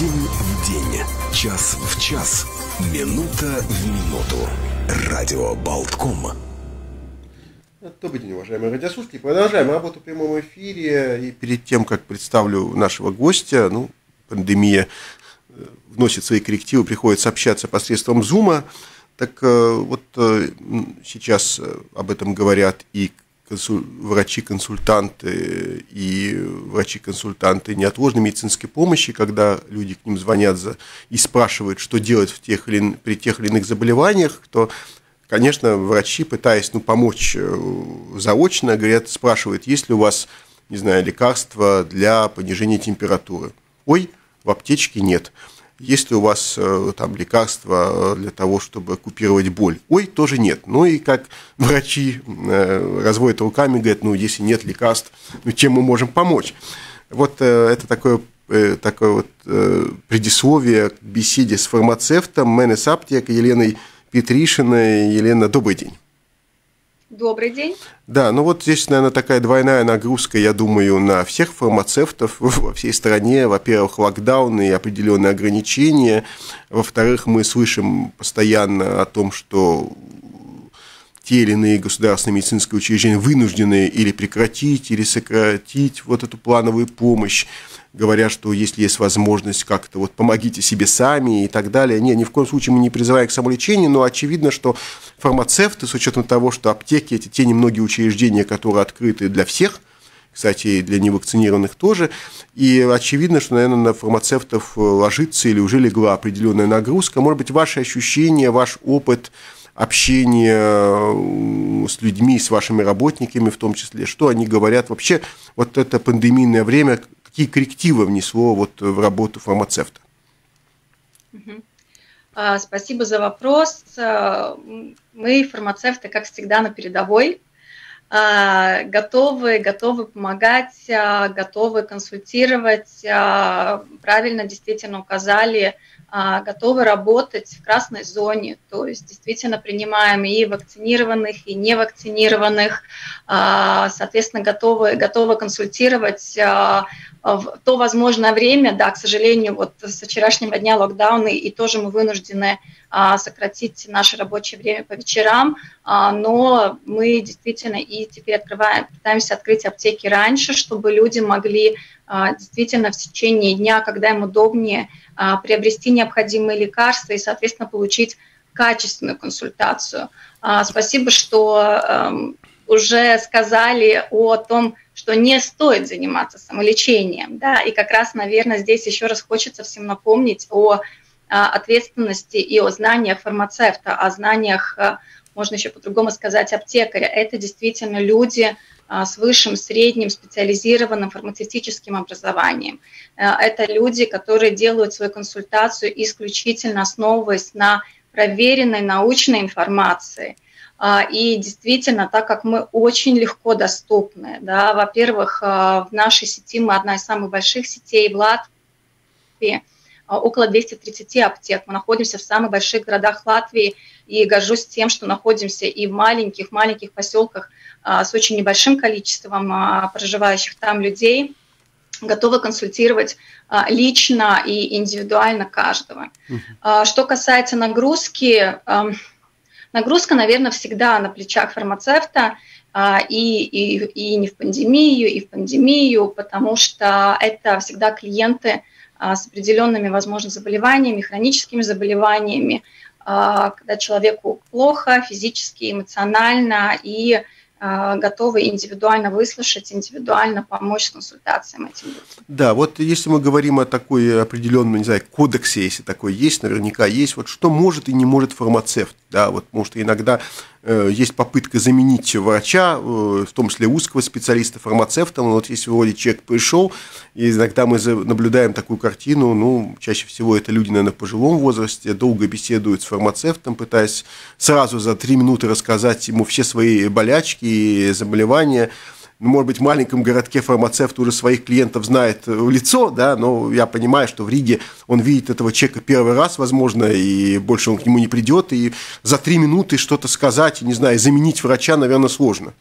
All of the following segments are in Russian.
День в день, час в час, минута в минуту. Радио Болтком. Добрый день, уважаемые радиослушатели. Продолжаем работу в прямом эфире. И перед тем, как представлю нашего гостя, ну, пандемия э, вносит свои коррективы, приходится общаться посредством Зума. Так э, вот э, сейчас об этом говорят и врачи-консультанты и врачи-консультанты неотложной медицинской помощи, когда люди к ним звонят за, и спрашивают, что делать в тех или, при тех или иных заболеваниях, то, конечно, врачи, пытаясь ну, помочь э, заочно, говорят, спрашивают, есть ли у вас, не знаю, лекарства для понижения температуры. Ой, в аптечке нет. Есть ли у вас э, там лекарства для того, чтобы купировать боль? Ой, тоже нет. Ну и как врачи э, разводят руками, говорят, ну если нет лекарств, ну чем мы можем помочь? Вот э, это такое такое вот предисловие к беседе с фармацевтом Менес Аптека Еленой Петришиной. Елена, добрый день. Добрый день. Да, ну вот здесь, наверное, такая двойная нагрузка, я думаю, на всех фармацевтов во всей стране. Во-первых, локдауны и определенные ограничения. Во-вторых, мы слышим постоянно о том, что те или иные государственные медицинские учреждения вынуждены или прекратить, или сократить вот эту плановую помощь говорят, что если есть возможность как-то вот помогите себе сами и так далее. Не, ни в коем случае мы не призываем к самолечению, но очевидно, что фармацевты, с учетом того, что аптеки – это те немногие учреждения, которые открыты для всех, кстати, и для невакцинированных тоже. И очевидно, что, наверное, на фармацевтов ложится или уже легла определенная нагрузка. Может быть, ваши ощущения, ваш опыт общения с людьми, с вашими работниками в том числе, что они говорят вообще, вот это пандемийное время, какие коррективы внесло вот в работу фармацевта? А, спасибо за вопрос. А, мы, фармацевты, как всегда, на передовой, а, готовы, готовы помогать, готовы консультировать. Правильно действительно указали готовы работать в красной зоне, то есть действительно принимаем и вакцинированных, и невакцинированных, а, соответственно, готовы, готовы консультировать а, в то возможное время, да, к сожалению, вот с вчерашнего дня локдауны, и тоже мы вынуждены сократить наше рабочее время по вечерам, но мы действительно и теперь открываем, пытаемся открыть аптеки раньше, чтобы люди могли действительно в течение дня, когда им удобнее, а, приобрести необходимые лекарства и, соответственно, получить качественную консультацию. А, спасибо, что эм, уже сказали о том, что не стоит заниматься самолечением. Да? И как раз, наверное, здесь еще раз хочется всем напомнить о а, ответственности и о знаниях фармацевта, о знаниях, э, можно еще по-другому сказать, аптекаря. Это действительно люди, а, с высшим, средним, специализированным фармацевтическим образованием. Э, это люди, которые делают свою консультацию исключительно основываясь на проверенной научной информации. А, и действительно, так как мы очень легко доступны, да, во-первых, э, в нашей сети мы одна из самых больших сетей в Латвии, около 230 аптек. Мы находимся в самых больших городах Латвии и горжусь тем, что находимся и в маленьких-маленьких поселках а, с очень небольшим количеством а, проживающих там людей, готовы консультировать лично и индивидуально каждого. Uh-huh. Что касается нагрузки, нагрузка, наверное, всегда на плечах фармацевта, и, и, и не в пандемию, и в пандемию, потому что это всегда клиенты, а, с определенными, возможно, заболеваниями, хроническими заболеваниями, а, когда человеку плохо физически, эмоционально и а, готовы индивидуально выслушать, индивидуально помочь с консультациям этим людям. Да, вот если мы говорим о такой определенном, не знаю, кодексе, если такой есть, наверняка есть, вот что может и не может фармацевт, да, вот может иногда Э, есть попытка заменить врача, э, в том числе узкого специалиста, фармацевтом. Вот если вроде человек пришел, и иногда мы наблюдаем такую картину, ну, чаще всего это люди, наверное, в пожилом возрасте, долго беседуют с фармацевтом, пытаясь сразу за три минуты рассказать ему все свои болячки и заболевания, ну, может быть, в маленьком городке фармацевт уже своих клиентов знает в лицо, да, но я понимаю, что в Риге он видит этого человека первый раз, возможно, и больше он к нему не придет, и за три минуты что-то сказать, не знаю, заменить врача, наверное, сложно.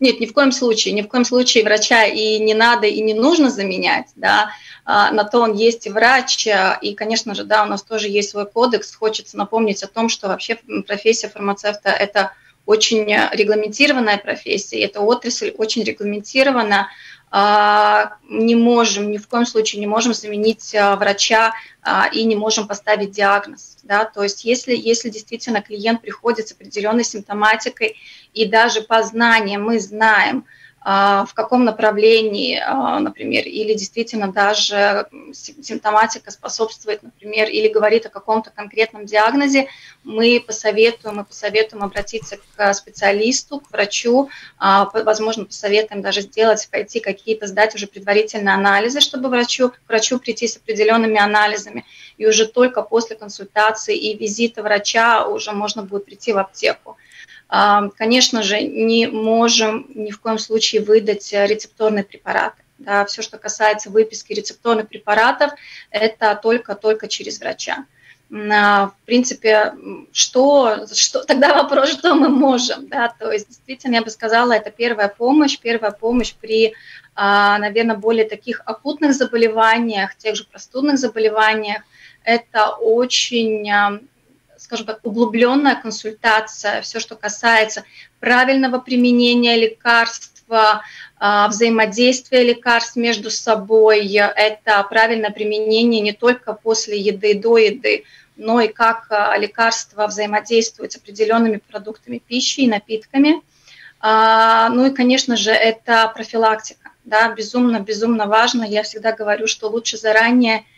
Нет, ни в коем случае, ни в коем случае врача и не надо, и не нужно заменять, да, а, на то он есть врач, и, конечно же, да, у нас тоже есть свой кодекс, хочется напомнить о том, что вообще профессия фармацевта – это очень регламентированная профессия, эта отрасль очень регламентирована, а, не можем, ни в коем случае не можем заменить а, врача и не можем поставить диагноз. Да? То есть если, если действительно клиент приходит с определенной симптоматикой и даже по знаниям мы знаем, а, в каком направлении, а, например, или действительно даже симптоматика способствует, например, или говорит о каком-то конкретном диагнозе, мы посоветуем, мы посоветуем обратиться к специалисту, к врачу, а, возможно, посоветуем даже сделать, пойти какие-то, сдать уже предварительные анализы, чтобы врачу, к врачу прийти с определенными анализами, и уже только после консультации и визита врача уже можно будет прийти в аптеку. Конечно же, не можем ни в коем случае выдать рецепторные препараты. Да, все, что касается выписки рецепторных препаратов, это только-только через врача. В принципе, что, что, тогда вопрос, что мы можем, да, то есть действительно, я бы сказала, это первая помощь, первая помощь при, а, наверное, более таких акутных заболеваниях, тех же простудных заболеваниях, это очень скажем так, углубленная консультация, все, что касается правильного применения лекарства, а, взаимодействия лекарств между собой, это правильное применение не только после еды, до еды, но и как а, лекарства взаимодействуют с определенными продуктами пищи и напитками. А, ну и, конечно же, это профилактика. Да, безумно, безумно важно. Я всегда говорю, что лучше заранее –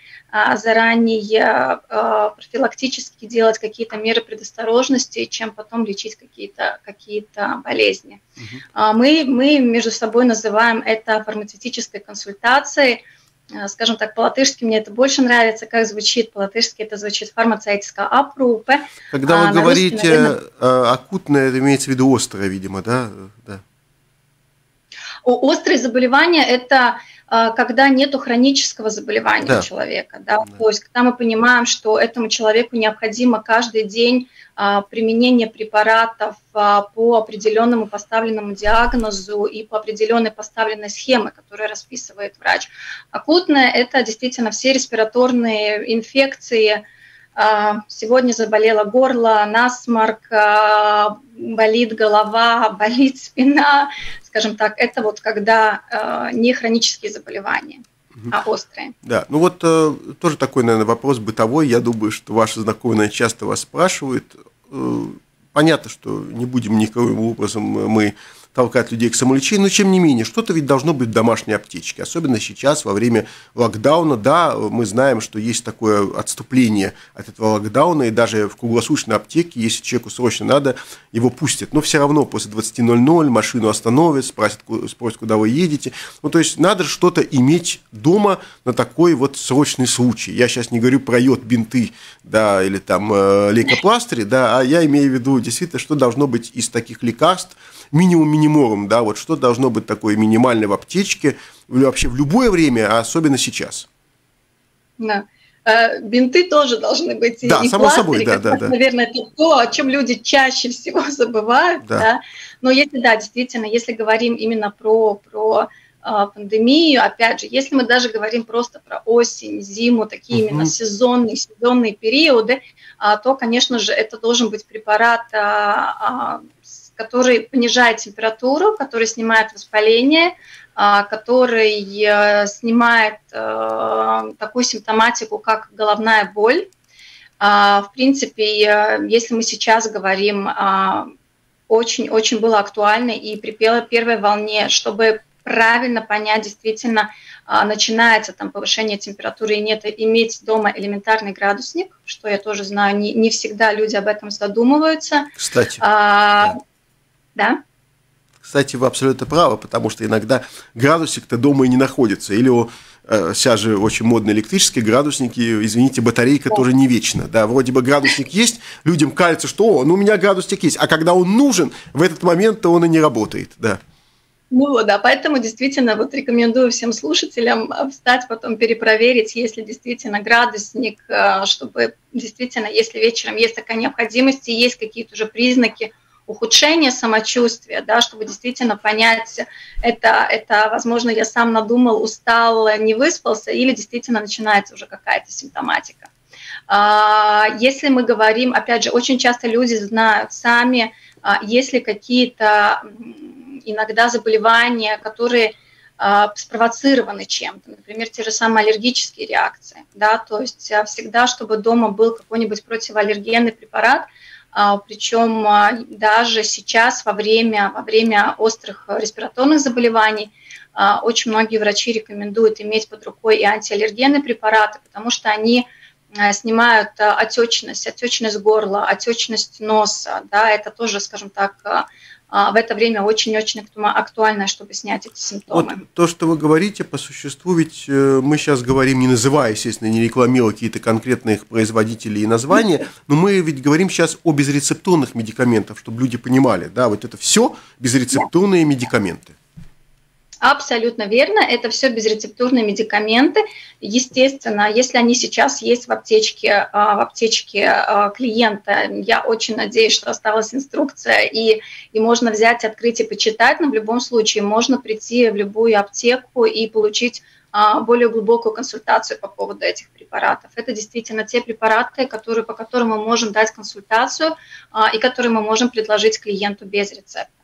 заранее а, профилактически делать какие-то меры предосторожности, чем потом лечить какие-то какие болезни. Угу. Мы, мы между собой называем это фармацевтической консультацией. Скажем так, по-латышски мне это больше нравится, как звучит по-латышски, это звучит фармацевтическая апрупе. Когда вы говорите русский, наверное... акутное, это имеется в виду острое, видимо, да? да. Острые заболевания – это а, когда нет хронического заболевания да. у человека. Да? Да. То есть, когда мы понимаем, что этому человеку необходимо каждый день а, применение препаратов а, по определенному поставленному диагнозу и по определенной поставленной схеме, которую расписывает врач. Акутное – это действительно все респираторные инфекции, Сегодня заболело горло, насморк, болит голова, болит спина, скажем так, это вот когда э, не хронические заболевания а острые. Да, ну вот э, тоже такой, наверное, вопрос бытовой. Я думаю, что ваши знакомые часто вас спрашивают. Э, понятно, что не будем никаким образом мы толкать людей к самолечению, но тем не менее, что-то ведь должно быть в домашней аптечке, особенно сейчас, во время локдауна, да, мы знаем, что есть такое отступление от этого локдауна, и даже в круглосуточной аптеке, если человеку срочно надо, его пустят, но все равно после 20.00 машину остановят, спросят, спросят, куда вы едете, ну, то есть надо что-то иметь дома на такой вот срочный случай. Я сейчас не говорю про йод, бинты, да, или там э, лейкопластыри, да, а я имею в виду действительно, что должно быть из таких лекарств, минимум минимумом, да, вот что должно быть такое минимальное в аптечке вообще в любое время, а особенно сейчас. Да. Э, бинты тоже должны быть. Да, и само пластыри, собой, да, да, да. Наверное, это то, о чем люди чаще всего забывают. Да. Да? Но если, да, действительно, если говорим именно про, про а, пандемию, опять же, если мы даже говорим просто про осень, зиму, такие uh-huh. именно сезонные, сезонные периоды, а, то, конечно же, это должен быть препарат а, который понижает температуру, который снимает воспаление, а, который э, снимает э, такую симптоматику, как головная боль. А, в принципе, если мы сейчас говорим, очень-очень а, было актуально и при первой волне, чтобы правильно понять действительно, начинается там повышение температуры и нет, иметь дома элементарный градусник, что я тоже знаю, не, не всегда люди об этом задумываются. Кстати. А, да. Да. Кстати, вы абсолютно правы, потому что иногда градусник-то дома и не находится. Или у э, сейчас же очень модные электрические градусники, извините, батарейка да. тоже не вечна. Да, вроде бы градусник есть, людям кажется, что о, ну у меня градусник есть, а когда он нужен, в этот момент то он и не работает, да. Ну да, поэтому действительно вот рекомендую всем слушателям встать, потом перепроверить, есть ли действительно градусник, э, чтобы действительно, если вечером есть такая необходимость и есть какие-то уже признаки ухудшение самочувствия, да, чтобы действительно понять, это, это, возможно, я сам надумал, устал, не выспался, или действительно начинается уже какая-то симптоматика. А, если мы говорим, опять же, очень часто люди знают сами, а, если какие-то иногда заболевания, которые а, спровоцированы чем-то, например, те же самые аллергические реакции, да, то есть всегда, чтобы дома был какой-нибудь противоаллергенный препарат, причем даже сейчас во время, во время острых респираторных заболеваний очень многие врачи рекомендуют иметь под рукой и антиаллергенные препараты, потому что они снимают отечность, отечность горла, отечность носа, да, это тоже, скажем так, в это время очень-очень актуально, чтобы снять эти симптомы. Вот то, что вы говорите, по существу, ведь мы сейчас говорим, не называя, естественно, не рекламируя какие-то конкретные их производители и названия, но мы ведь говорим сейчас о безрецептурных медикаментах, чтобы люди понимали, да, вот это все безрецептурные медикаменты. Абсолютно верно, это все безрецептурные медикаменты. Естественно, если они сейчас есть в аптечке, а, в аптечке а, клиента, я очень надеюсь, что осталась инструкция, и, и можно взять, открыть и почитать, но в любом случае можно прийти в любую аптеку и получить а, более глубокую консультацию по поводу этих препаратов. Это действительно те препараты, которые, по которым мы можем дать консультацию и которые мы можем предложить клиенту без рецепта.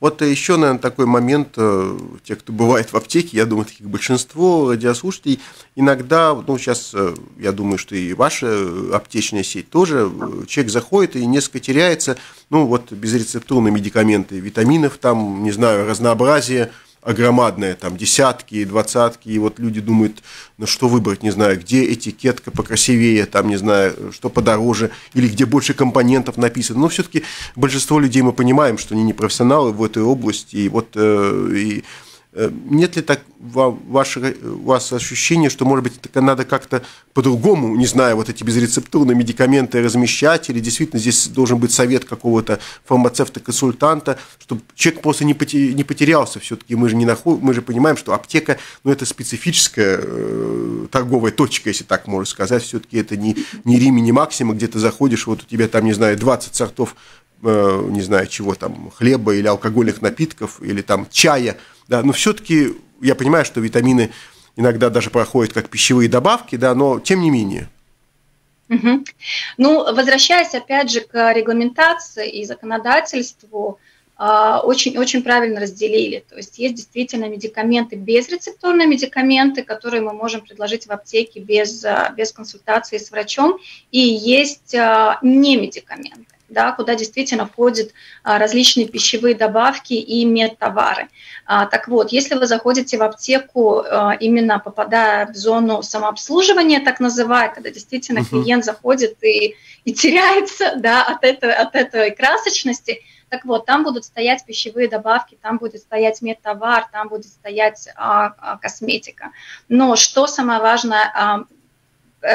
Вот еще, наверное, такой момент, э, те, кто бывает в аптеке, я думаю, таких большинство радиослушателей, иногда, ну, сейчас, э, я думаю, что и ваша аптечная сеть тоже, э, человек заходит и несколько теряется, ну, вот безрецептурные медикаменты, витаминов там, не знаю, разнообразие – огромадная, там десятки, двадцатки, и вот люди думают, ну что выбрать, не знаю, где этикетка покрасивее, там, не знаю, что подороже, или где больше компонентов написано. Но все-таки большинство людей мы понимаем, что они не профессионалы в этой области, и вот э, и нет ли так ваше, у вас ощущение, что, может быть, это надо как-то по-другому, не знаю, вот эти безрецептурные медикаменты размещать, или действительно здесь должен быть совет какого-то фармацевта-консультанта, чтобы человек просто не, потерялся все-таки. Мы же, не наход... мы же понимаем, что аптека, ну, это специфическая э, торговая точка, если так можно сказать. Все-таки это не, не Риме, не Максима, где ты заходишь, вот у тебя там, не знаю, 20 сортов, э, не знаю, чего там, хлеба или алкогольных напитков, или там чая – да, но все-таки я понимаю, что витамины иногда даже проходят как пищевые добавки, да, но тем не менее. Угу. Ну, возвращаясь опять же к регламентации и законодательству, очень-очень а, правильно разделили. То есть есть действительно медикаменты, безрецептурные медикаменты, которые мы можем предложить в аптеке без, без консультации с врачом, и есть а, не медикаменты да, куда действительно входят а, различные пищевые добавки и медтовары. А, так вот, если вы заходите в аптеку, а, именно попадая в зону самообслуживания, так называемая, когда действительно клиент заходит и, и теряется да, от, этой, от этой красочности, так вот, там будут стоять пищевые добавки, там будет стоять медтовар, там будет стоять а, а, косметика. Но что самое важное, а,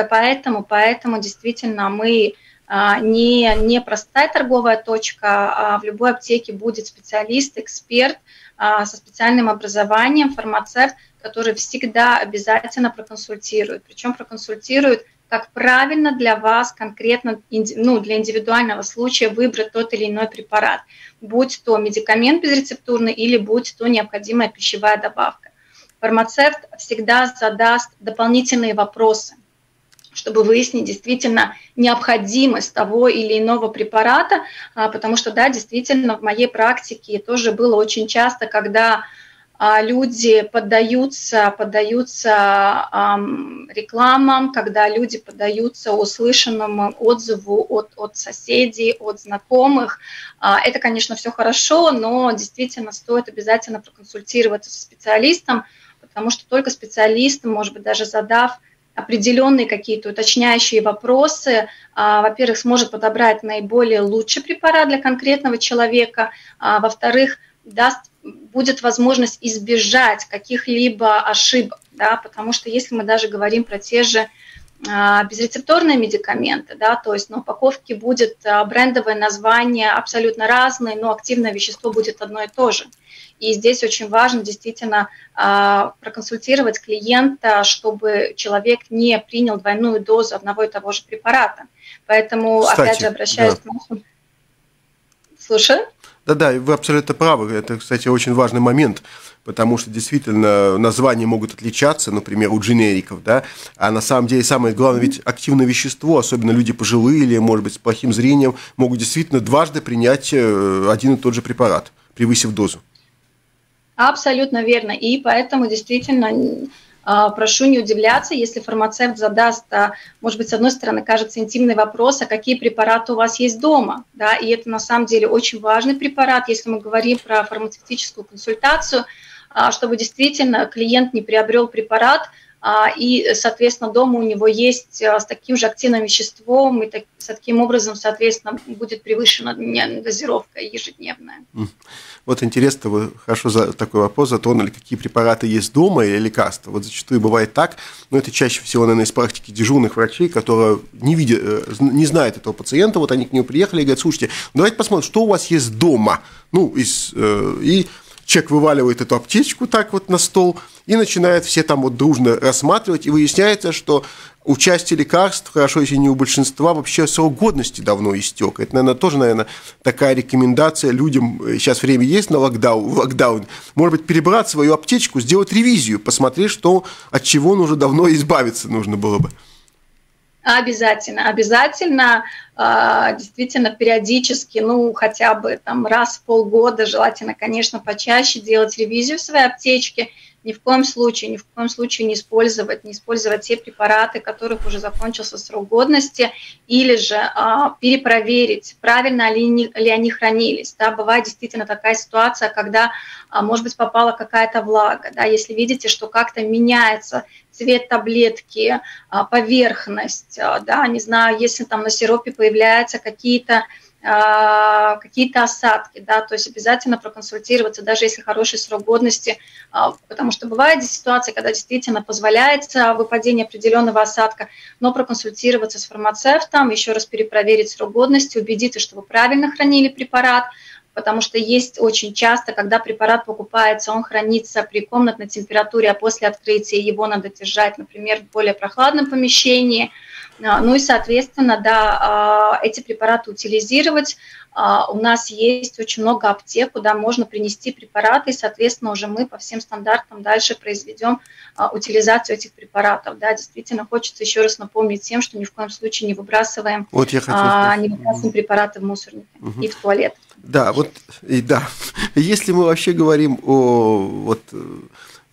поэтому, поэтому действительно мы не, не простая торговая точка, а в любой аптеке будет специалист, эксперт а, со специальным образованием, фармацевт, который всегда обязательно проконсультирует. Причем проконсультирует, как правильно для вас конкретно, ну, для индивидуального случая выбрать тот или иной препарат, будь то медикамент безрецептурный или будь то необходимая пищевая добавка. Фармацевт всегда задаст дополнительные вопросы чтобы выяснить действительно необходимость того или иного препарата, а, потому что, да, действительно, в моей практике тоже было очень часто, когда а, люди поддаются, поддаются рекламам, когда люди поддаются услышанному отзыву от, от соседей, от знакомых. Э, это, конечно, все хорошо, но действительно стоит обязательно проконсультироваться со специалистом, потому что только специалист, может быть, даже задав определенные какие-то уточняющие вопросы, а, во-первых, сможет подобрать наиболее лучший препарат для конкретного человека, а, во-вторых, даст, будет возможность избежать каких-либо ошибок, да, потому что если мы даже говорим про те же безрецепторные медикаменты, да, то есть на упаковке будет брендовое название абсолютно разное, но активное вещество будет одно и то же. И здесь очень важно действительно а, проконсультировать клиента, чтобы человек не принял двойную дозу одного и того же препарата. Поэтому, Кстати, опять же, обращаясь да. к нашим Слушаю. Да-да, вы абсолютно правы. Это, кстати, очень важный момент, потому что действительно названия могут отличаться, например, у дженериков, да, а на самом деле самое главное, ведь активное вещество, особенно люди пожилые или, может быть, с плохим зрением, могут действительно дважды принять э, один и тот же препарат, превысив дозу. Абсолютно верно. И поэтому действительно а, прошу не удивляться, если фармацевт задаст, а, может быть, с одной стороны, кажется интимный вопрос, а какие препараты у вас есть дома, да, и это на самом деле очень важный препарат, если мы говорим про фармацевтическую консультацию, чтобы действительно клиент не приобрел препарат, и, соответственно, дома у него есть с таким же активным веществом, и таким образом, соответственно, будет превышена дозировка ежедневная. Вот интересно, вы хорошо за такой вопрос затронули, какие препараты есть дома или лекарства. Вот зачастую бывает так, но это чаще всего, наверное, из практики дежурных врачей, которые не, видят, э, не знают этого пациента, вот они к нему приехали и говорят, слушайте, давайте посмотрим, что у вас есть дома. Ну, из, э, и человек вываливает эту аптечку так вот на стол и начинает все там вот дружно рассматривать, и выясняется, что у части лекарств, хорошо, если не у большинства, вообще срок годности давно истек. Это, наверное, тоже, наверное, такая рекомендация людям, сейчас время есть на локдаун, локдаун может быть, перебрать свою аптечку, сделать ревизию, посмотреть, что, от чего нужно давно избавиться нужно было бы. Обязательно, обязательно, а, действительно, периодически, ну, хотя бы там раз в полгода, желательно, конечно, почаще делать ревизию своей аптечки – ни в коем случае, ни в коем случае не использовать, не использовать те препараты, которых уже закончился срок годности, или же а, перепроверить, правильно ли, не, ли они хранились. Да, бывает действительно такая ситуация, когда, а, может быть, попала какая-то влага, да, если видите, что как-то меняется цвет таблетки, а, поверхность, а, да, не знаю, если там на сиропе появляются какие-то какие-то осадки, да, то есть обязательно проконсультироваться, даже если хороший срок годности, а, потому что бывает ситуация, когда действительно позволяется выпадение определенного осадка, но проконсультироваться с фармацевтом, еще раз перепроверить срок годности, убедиться, что вы правильно хранили препарат, потому что есть очень часто, когда препарат покупается, он хранится при комнатной температуре, а после открытия его надо держать, например, в более прохладном помещении – а, ну и, соответственно, да, а, эти препараты утилизировать. А, у нас есть очень много аптек, куда можно принести препараты, и, соответственно, уже мы по всем стандартам дальше произведем утилизацию этих препаратов. Да, действительно, хочется еще раз напомнить всем, что ни в коем случае не выбрасываем, вот я а, не выбрасываем препараты в мусорники угу. и в туалет. Да, вот, и да. Если мы вообще говорим о вот,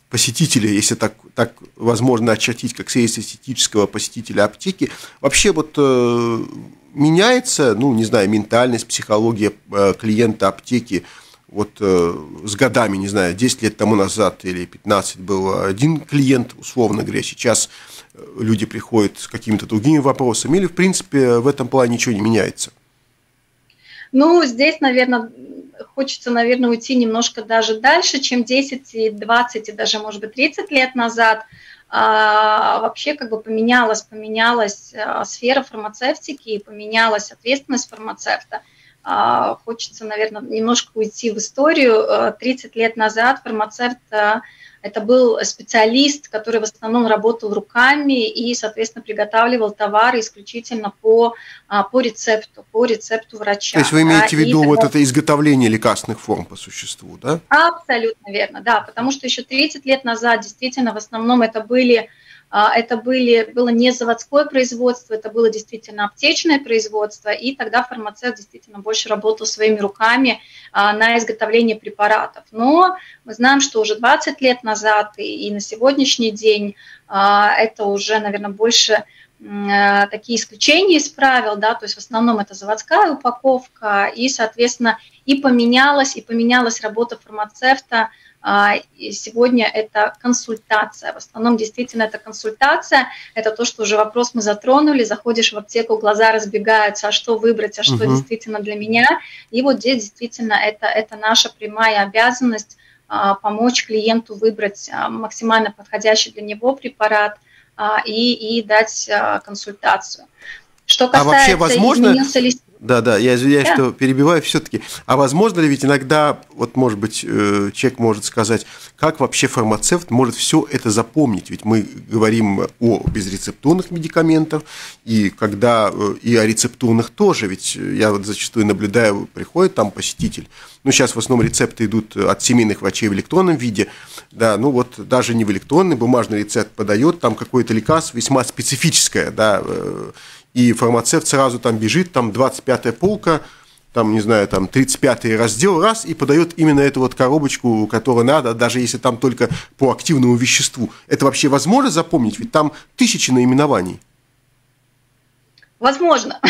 посетителя, если так, так возможно очертить, как среднестатистического посетителя аптеки, вообще вот э, меняется, ну, не знаю, ментальность, психология э, клиента аптеки, вот э, с годами, не знаю, 10 лет тому назад или 15 был один клиент, условно говоря, сейчас э, люди приходят с какими-то другими вопросами, или, в принципе, в этом плане ничего не меняется? Ну, здесь, наверное, хочется, наверное, уйти немножко даже дальше, чем 10, и 20 и даже, может быть, 30 лет назад. А, вообще как бы поменялась, поменялась а, сфера фармацевтики, поменялась ответственность фармацевта. А, хочется, наверное, немножко уйти в историю. 30 лет назад фармацевт это был специалист, который в основном работал руками и, соответственно, приготавливал товары исключительно по, а, по рецепту, по рецепту врача. То есть вы имеете да, в виду вот это изготовление лекарственных форм по существу, да? Абсолютно верно, да, потому что еще 30 лет назад действительно в основном это были это были, было не заводское производство, это было действительно аптечное производство, и тогда фармацевт действительно больше работал своими руками а, на изготовление препаратов. Но мы знаем, что уже 20 лет назад и, на сегодняшний день а, это уже, наверное, больше такие исключения из правил, да, то есть в основном это заводская упаковка, и, соответственно, и поменялась, и поменялась работа фармацевта а, сегодня это консультация. В основном действительно это консультация. Это то, что уже вопрос мы затронули. Заходишь в аптеку, глаза разбегаются, а что выбрать, а что угу. действительно для меня. И вот здесь действительно это, это наша прямая обязанность а, помочь клиенту выбрать а, максимально подходящий для него препарат и, и дать консультацию. Что касается а вообще возможно, Да, да, я извиняюсь, да. что перебиваю все-таки. А возможно ли ведь иногда, вот может быть, э, человек может сказать, как вообще фармацевт может все это запомнить? Ведь мы говорим о безрецептурных медикаментах, и когда э, и о рецептурных тоже, ведь я вот зачастую наблюдаю, приходит там посетитель, ну, сейчас в основном рецепты идут от семейных врачей в электронном виде, да, ну вот даже не в электронный, бумажный рецепт подает, там какое-то лекарство весьма специфическое, да, э, и фармацевт сразу там бежит, там 25-я полка, там, не знаю, там 35-й раздел, раз, и подает именно эту вот коробочку, которую надо, даже если там только по активному веществу. Это вообще возможно запомнить? Ведь там тысячи наименований. Возможно.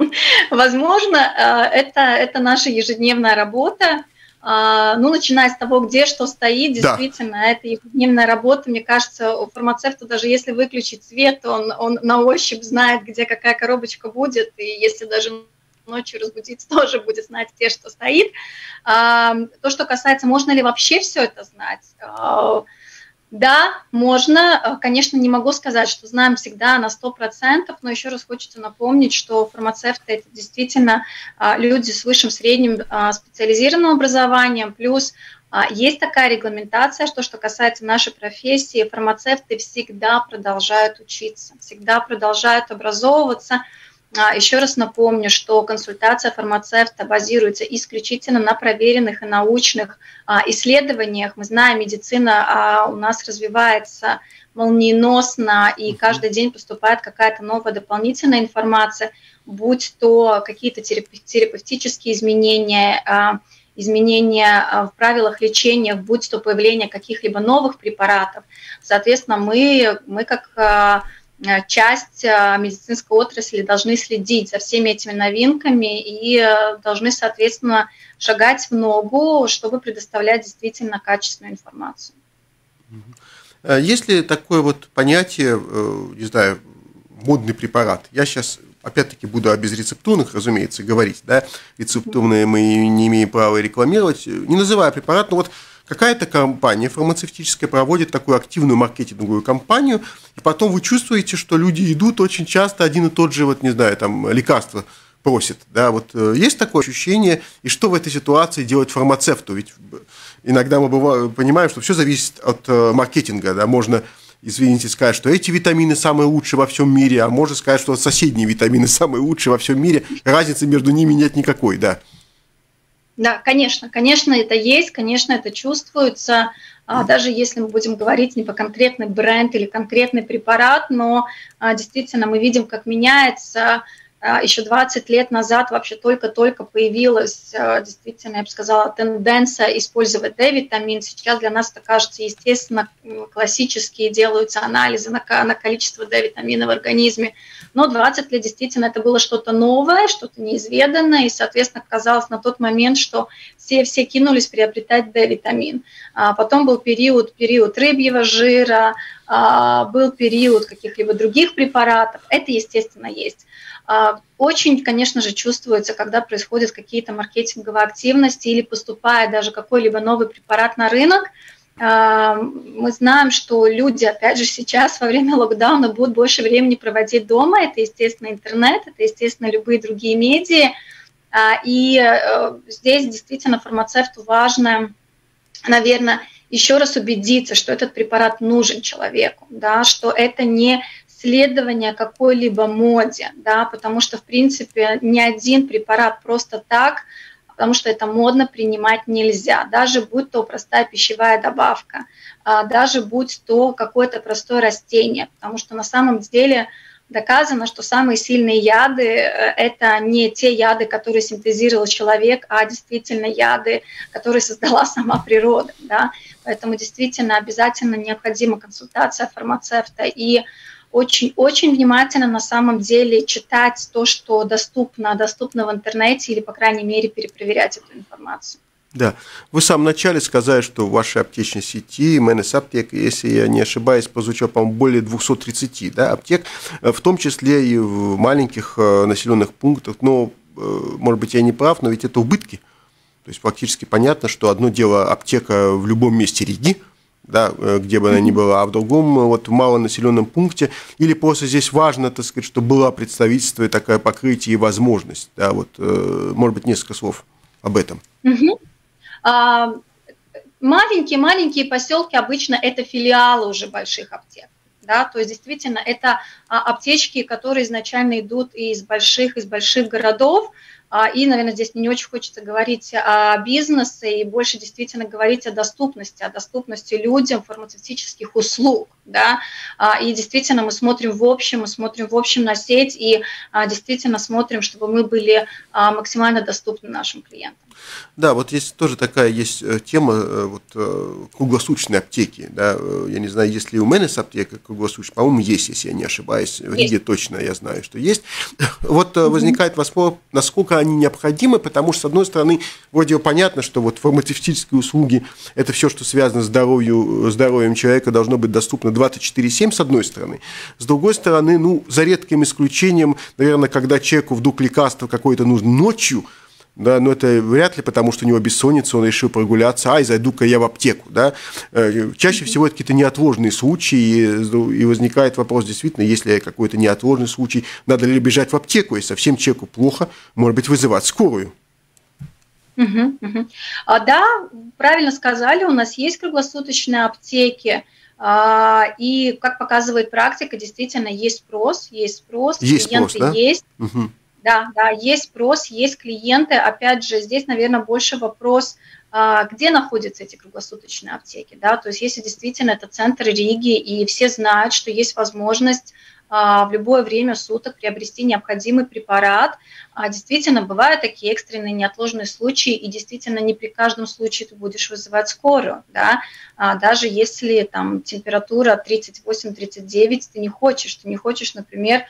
Возможно, э, это, это наша ежедневная работа. А, ну, начиная с того, где что стоит, действительно, да. это ежедневная работа. Мне кажется, у фармацевта даже если выключить свет, он, он на ощупь знает, где какая коробочка будет, и если даже ночью разбудиться, тоже будет знать, где что стоит. То, что касается, можно ли вообще все это знать, а, да, можно. Э, конечно, не могу сказать, что знаем всегда на 100%, но еще раз хочется напомнить, что фармацевты – это действительно а, люди с высшим средним а, специализированным образованием, плюс а, есть такая регламентация, что, что касается нашей профессии, фармацевты всегда продолжают учиться, всегда продолжают образовываться – Еще раз напомню, что консультация фармацевта базируется исключительно на проверенных и научных а, исследованиях. Мы знаем, медицина а, у нас развивается молниеносно, и каждый день поступает какая-то новая дополнительная информация, будь то какие-то терапевтические изменения, изменения в правилах лечения, будь то появление каких-либо новых препаратов. Соответственно, мы, мы как часть э, медицинской отрасли должны следить за всеми этими новинками и э, должны, соответственно, шагать в ногу, чтобы предоставлять действительно качественную информацию. Есть ли такое вот понятие, не знаю, модный препарат? Я сейчас опять-таки буду о безрецептурных, разумеется, говорить, да, рецептурные мы не имеем права рекламировать, не называя препарат, но вот какая-то компания фармацевтическая проводит такую активную маркетинговую кампанию, и потом вы чувствуете, что люди идут очень часто один и тот же, вот не знаю, там, лекарство просят, да, вот э, есть такое ощущение, и что в этой ситуации делать фармацевту, ведь иногда мы бываем, понимаем, что все зависит от э, маркетинга, да, можно извините, сказать, что эти витамины самые лучшие во всем мире, а можно сказать, что соседние витамины самые лучшие во всем мире, разницы между ними нет никакой, да. Да, конечно, конечно, это есть, конечно, это чувствуется, а, даже если мы будем говорить не по конкретный бренд или конкретный препарат, но а, действительно мы видим, как меняется еще 20 лет назад вообще только-только появилась, а, действительно, я бы сказала, тенденция использовать D-витамин. Сейчас для нас это кажется, естественно, классические делаются анализы на, на количество D-витамина в организме. Но 20 лет действительно это было что-то новое, что-то неизведанное, и, соответственно, казалось на тот момент, что все, все кинулись приобретать D-витамин. А потом был период, период рыбьего жира, а, был период каких-либо других препаратов. Это, естественно, есть. А, очень, конечно же, чувствуется, когда происходят какие-то маркетинговые активности или поступает даже какой-либо новый препарат на рынок. А, мы знаем, что люди, опять же, сейчас во время локдауна будут больше времени проводить дома. Это, естественно, интернет, это, естественно, любые другие медиа. А, и э, здесь действительно фармацевту важно, наверное, еще раз убедиться, что этот препарат нужен человеку, да, что это не следование какой-либо моде, да, потому что, в принципе, ни один препарат просто так, потому что это модно принимать нельзя, даже будь то простая пищевая добавка, а, даже будь то какое-то простое растение, потому что на самом деле доказано, что самые сильные яды э, – это не те яды, которые синтезировал человек, а действительно яды, которые создала сама природа. Да? Поэтому действительно обязательно необходима консультация фармацевта и очень-очень внимательно на самом деле читать то, что доступно, доступно в интернете или, по крайней мере, перепроверять эту информацию. Да. Вы в самом начале сказали, что в вашей аптечной сети, МНС аптек, если я не ошибаюсь, прозвучало, по-моему, более 230 да, аптек, в том числе и в маленьких э, населенных пунктах. Но, э, может быть, я не прав, но ведь это убытки. То есть фактически понятно, что одно дело аптека в любом месте Риги, да, э, где бы она ни была, а в другом, вот в малонаселенном пункте, или просто здесь важно, так сказать, чтобы было представительство и такое покрытие и возможность, да, вот, может быть, несколько слов об этом. Маленькие-маленькие поселки обычно это филиалы уже больших аптек да, то есть действительно это а, аптечки, которые изначально идут из больших, из больших городов, и, наверное, здесь мне не очень хочется говорить о бизнесе и больше действительно говорить о доступности, о доступности людям фармацевтических услуг. Да? А, и действительно мы смотрим в общем, мы смотрим в общем на сеть и действительно смотрим, чтобы мы были максимально доступны нашим клиентам. Да, вот есть тоже такая есть э, тема э, вот, э, круглосуточной аптеки. Да? Я не знаю, есть ли у Менес аптека круглосуточная. По-моему, есть, если я не ошибаюсь. В Риге точно я знаю, что есть. Вот mm-hmm. возникает вопрос, насколько они необходимы, потому что, с одной стороны, вроде понятно, что вот фармацевтические услуги – это все, что связано с здоровью, здоровьем человека, должно быть доступно 24-7, с одной стороны. С другой стороны, ну, за редким исключением, наверное, когда человеку вдруг лекарство какое-то нужно ночью – да, но это вряд ли, потому что у него бессонница, он решил прогуляться, ай, зайду-ка я в аптеку, да. Э, чаще всего это какие-то неотложные случаи, и возникает вопрос, действительно, если какой-то неотложный случай, надо ли бежать в аптеку, если совсем человеку плохо, может быть, вызывать скорую. Угу, угу. А, да, правильно сказали, у нас есть круглосуточные аптеки, а, и, как показывает практика, действительно есть спрос, есть спрос, есть клиенты спрос, да? есть. Угу. Да, да, есть спрос, есть клиенты. Опять же, здесь, наверное, больше вопрос, а, где находятся эти круглосуточные аптеки. Да? То есть если действительно это центр Риги, и все знают, что есть возможность в любое время суток приобрести необходимый препарат. А, действительно, бывают такие экстренные неотложные случаи, и действительно не при каждом случае ты будешь вызывать скорую. Да? А, даже если там температура 38-39, ты не хочешь, ты не хочешь, например,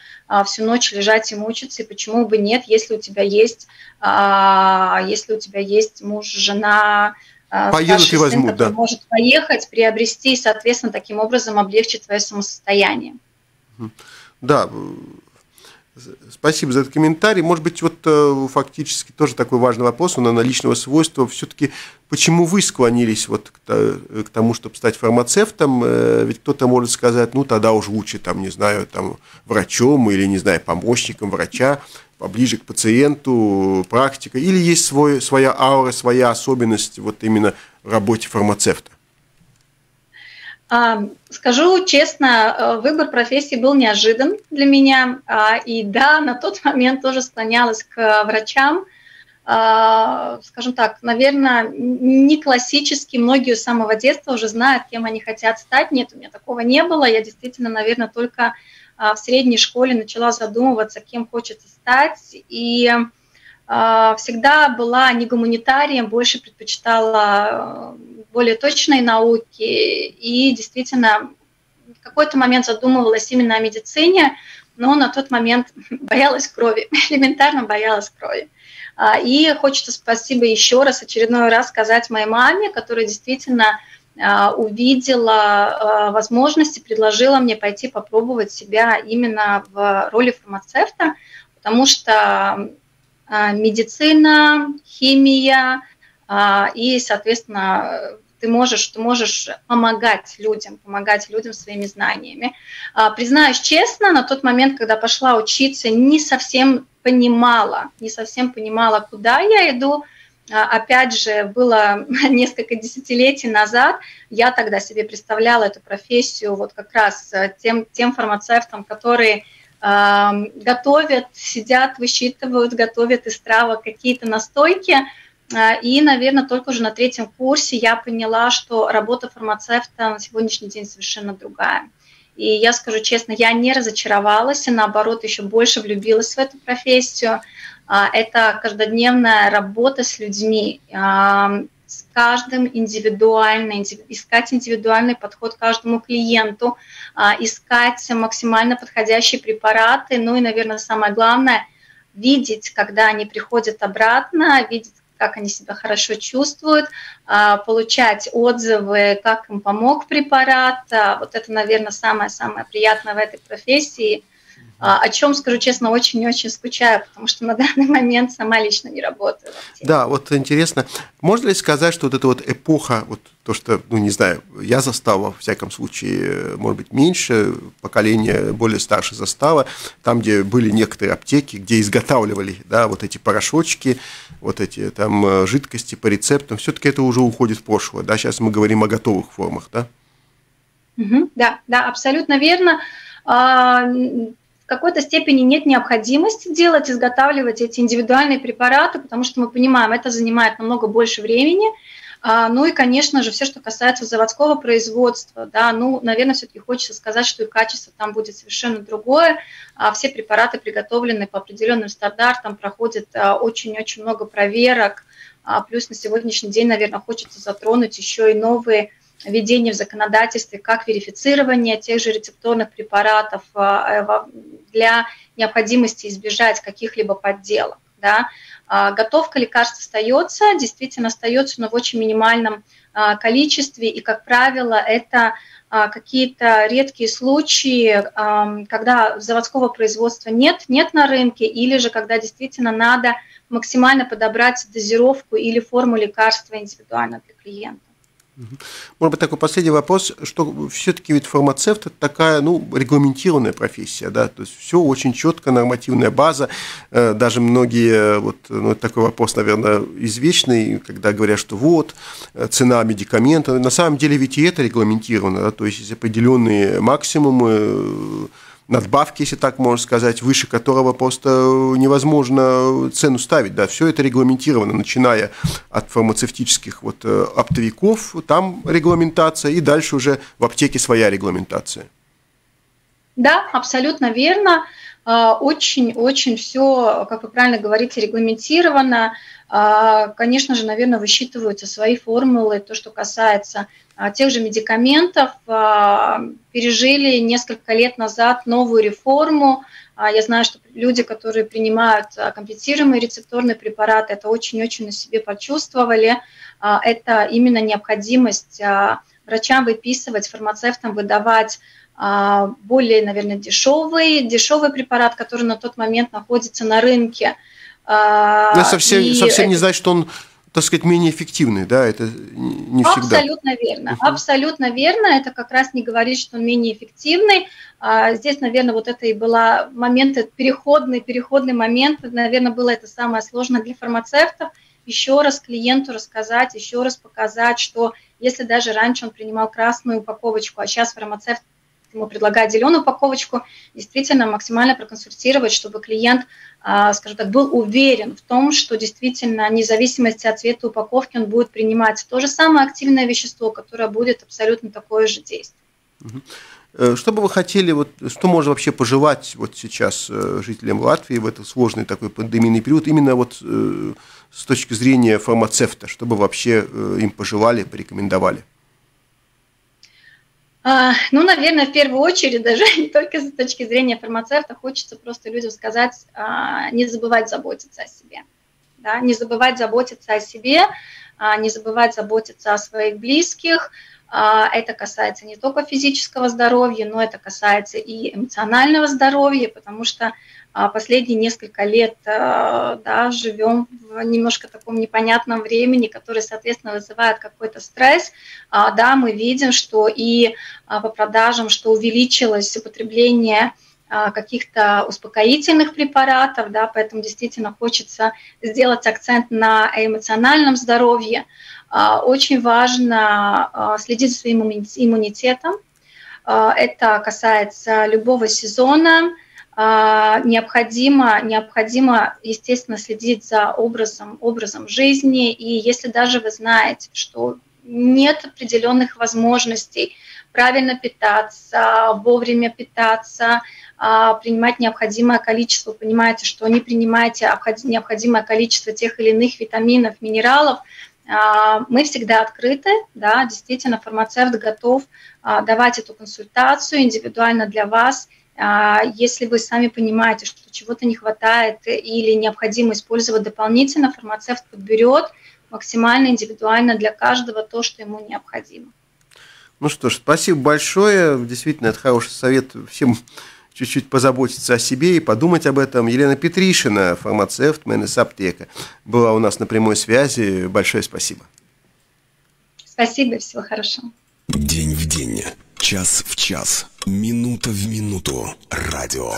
всю ночь лежать и мучиться, и почему бы нет, если у тебя есть, если у тебя есть муж, жена, Поедут и возьмут, сын, да. может поехать, приобрести и, соответственно, таким образом облегчить твое самосостояние. Да, Спасибо за этот комментарий. Может быть, вот э, фактически тоже такой важный вопрос, он личного свойства. Все-таки почему вы склонились вот к тому, чтобы стать фармацевтом? Э, ведь кто-то может сказать, ну тогда уж лучше, там, не знаю, там, врачом или, не знаю, помощником врача, поближе к пациенту, практика. Или есть свой, своя аура, своя особенность вот именно в работе фармацевта? А, скажу честно, э, выбор профессии был неожидан для меня. А, и да, на тот момент тоже склонялась к врачам. А, скажем так, наверное, не классически, многие с самого детства уже знают, кем они хотят стать. Нет, у меня такого не было. Я действительно, наверное, только в средней школе начала задумываться, кем хочется стать. И всегда была не гуманитарием, больше предпочитала более точной науки, и действительно в какой-то момент задумывалась именно о медицине, но на тот момент боялась крови, элементарно боялась крови. А, и хочется спасибо еще раз, очередной раз сказать моей маме, которая действительно а, увидела а, возможность и предложила мне пойти попробовать себя именно в роли фармацевта, потому что медицина, химия и, соответственно, ты можешь, ты можешь помогать людям, помогать людям своими знаниями. А, признаюсь честно, на тот момент, когда пошла учиться, не совсем понимала, не совсем понимала, куда я иду. А, опять же, было несколько десятилетий назад, я тогда себе представляла эту профессию вот как раз э, тем, тем фармацевтом, которые готовят, сидят, высчитывают, готовят из травок какие-то настойки – а, и, наверное, только уже на третьем курсе я поняла, что работа фармацевта на сегодняшний день совершенно другая. И я скажу честно, я не разочаровалась, и наоборот еще больше влюбилась в эту профессию. А, это каждодневная работа с людьми, а, с каждым индивидуально, искать индивидуальный подход каждому клиенту, искать максимально подходящие препараты, ну и, наверное, самое главное, видеть, когда они приходят обратно, видеть, как они себя хорошо чувствуют, а, получать отзывы, как им помог препарат. А, вот это, наверное, самое-самое приятное в этой профессии. А, о чем, скажу честно, очень-очень скучаю, потому что на данный момент сама лично не работаю. Да, вот интересно, можно ли сказать, что вот эта вот эпоха, вот то, что, ну, не знаю, я застал, во всяком случае, может быть, меньше, поколение более старше застало, там, где были некоторые аптеки, где изготавливали, да, вот эти порошочки, вот эти там э, жидкости по рецептам, все-таки это уже уходит в прошлое, да, сейчас мы говорим о готовых формах, да? Угу, да, да, абсолютно верно. Какой-то степени нет необходимости делать, изготавливать эти индивидуальные препараты, потому что мы понимаем, это занимает намного больше времени. А, ну и, конечно же, все, что касается заводского производства, да, ну, наверное, все-таки хочется сказать, что и качество там будет совершенно другое. А все препараты, приготовленные по определенным стандартам, проходят а, очень-очень много проверок. Плюс на сегодняшний день, наверное, хочется затронуть еще и новые введение в законодательстве как верифицирование тех же рецепторных препаратов э, для необходимости избежать каких-либо подделок. Да. А, готовка лекарств остается, действительно остается, но в очень минимальном а, количестве, и, как правило, это а, какие-то редкие случаи, когда заводского производства нет, нет на рынке, или же когда действительно надо максимально подобрать дозировку или форму лекарства индивидуально для клиента. Может быть, такой последний вопрос, что все-таки ведь фармацевт это такая, ну, регламентированная профессия, да, то есть все очень четко, нормативная база, э, даже многие, вот, ну, такой вопрос, наверное, извечный, когда говорят, что вот, э, цена медикамента, на самом деле ведь и это регламентировано, да, то есть есть определенные максимумы, надбавки, если так можно сказать, выше которого просто невозможно цену ставить. Да, все это регламентировано, начиная от фармацевтических вот э, оптовиков, там регламентация, и дальше уже в аптеке своя регламентация. Да, абсолютно верно. Очень-очень а, все, как вы правильно говорите, регламентировано. А, конечно же, наверное, высчитываются свои формулы. То, что касается а, тех же медикаментов, пережили несколько лет назад новую реформу. Я знаю, что люди, которые принимают компенсируемые рецепторные препараты, это очень-очень на себе почувствовали. Это именно необходимость врачам выписывать, фармацевтам выдавать более, наверное, дешевый, дешевый препарат, который на тот момент находится на рынке. А, Но совсем, и совсем не значит, что он так сказать, менее эффективный, да, это не всегда. Абсолютно верно, uh-huh. абсолютно верно, это как раз не говорит, что он менее эффективный. А, здесь, наверное, вот это и была момент, переходный, переходный момент, наверное, было это самое сложное для фармацевтов, еще раз клиенту рассказать, еще раз показать, что если даже раньше он принимал красную упаковочку, а сейчас фармацевт ему предлагать зеленую упаковочку, действительно максимально проконсультировать, чтобы клиент, а, скажем так, был уверен в том, что действительно, вне зависимости от цвета упаковки, он будет принимать то же самое активное вещество, которое будет абсолютно такое же действие. Э, что бы вы хотели, вот, что можно вообще пожелать вот сейчас э, жителям Латвии в этот сложный такой пандемийный период, именно вот э, с точки зрения фармацевта, чтобы вообще им пожелали, порекомендовали? А, ну, наверное, в первую очередь, даже не только с точки зрения фармацевта, хочется просто людям сказать, а, не забывать заботиться о себе. Да? Не забывать заботиться о себе, а, не забывать заботиться о своих близких. Это касается не только физического здоровья, но это касается и эмоционального здоровья, потому что последние несколько лет э, да, живем в немножко таком непонятном времени, который, соответственно, вызывает какой-то стресс. А, да, мы видим, что и а, по продажам, что увеличилось употребление каких-то успокоительных препаратов, да, поэтому действительно хочется сделать акцент на эмоциональном здоровье. Очень важно следить за своим иммунитетом. Это касается любого сезона, а, необходимо, необходимо, естественно, следить за образом, образом жизни. И если даже вы знаете, что нет определенных возможностей правильно питаться, вовремя питаться, а, принимать необходимое количество, понимаете, что не принимаете необходимое количество тех или иных витаминов, минералов, а, мы всегда открыты, да, действительно, фармацевт готов давать эту консультацию индивидуально для вас – а, если вы сами понимаете, что чего-то не хватает или необходимо использовать дополнительно, фармацевт подберет максимально индивидуально для каждого то, что ему необходимо. Ну что ж, спасибо большое. Действительно, это хороший совет всем чуть-чуть позаботиться о себе и подумать об этом. Елена Петришина, фармацевт, менес аптека, была у нас на прямой связи. Большое спасибо. Спасибо, всего хорошего. День в день, час в час, минута в минуту. Радио.